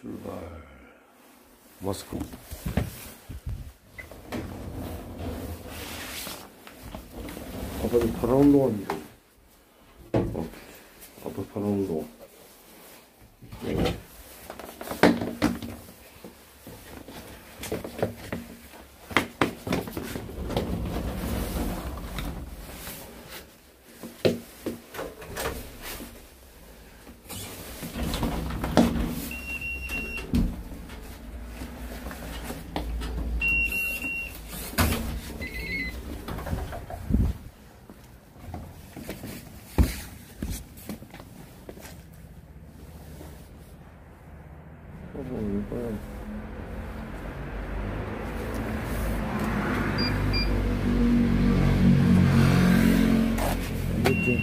출발. 마스크. 아빠도 파란 운동화인데. 어, 아빠 파란 운동화. 네. 어, 뭐, 이거야. 됐지.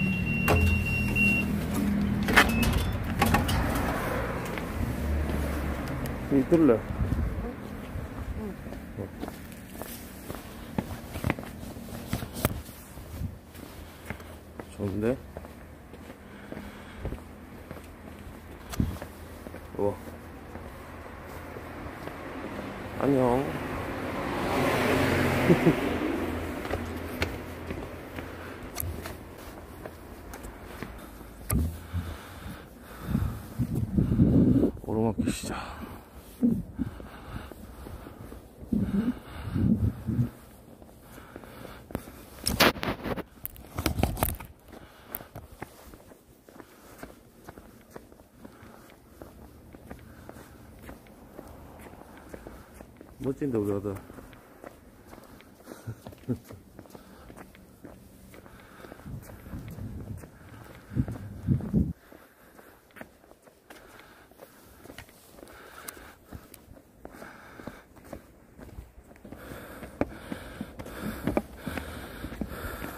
이 뜰래? 좋은데? 어. 안녕. 멋진데 우리 아들.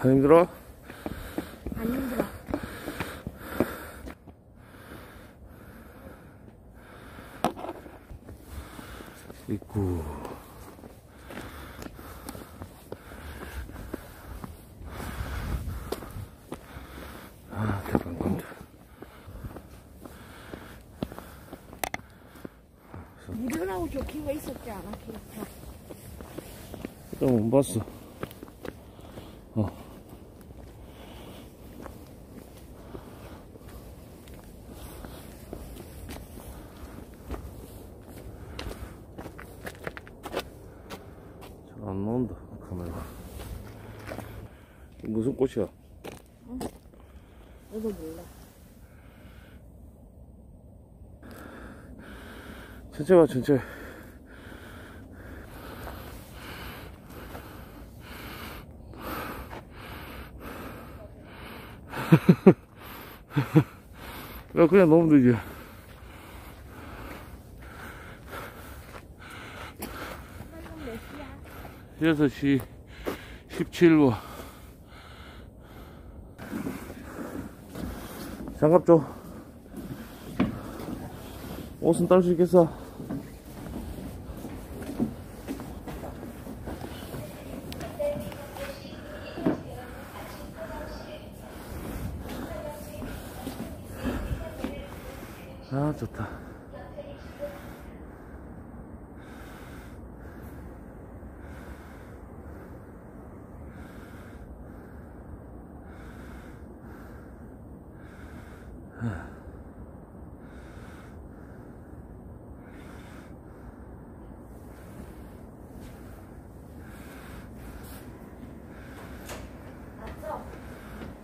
안 힘들어? 안 힘들어. 있고 아 대박인데 무료라고 좋기가 있었지 않아, 캐릭터. 일단 못 봤어 어 잘 안 나온다 카메라 무슨 꽃이야? 나도 몰라. 전체 봐 전체 야 그냥 넣으면 되지 지금 몇 시야? 6시 17분 장갑 줘 옷은 딸 수 있겠어? 아 좋다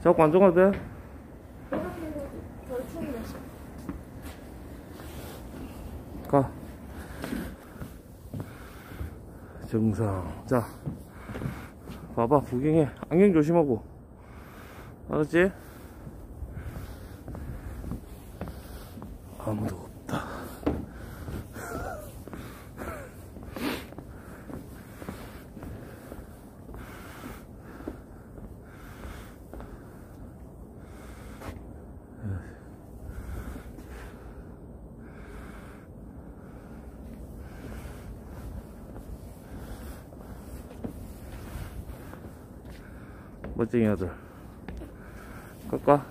자꾸 안 정화도 돼? 더 추운데. 가. 정상. 자. 봐봐, 구경해. 안경 조심하고. 알았지? 아무도 멋쟁이 아들. 깎아.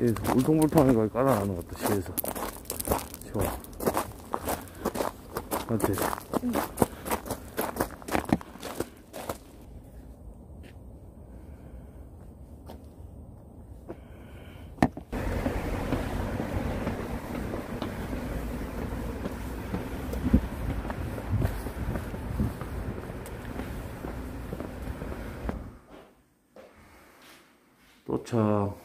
이 울퉁불퉁한 거 깔아놨는 것도 시에서 좋아 맞지? 도 哦。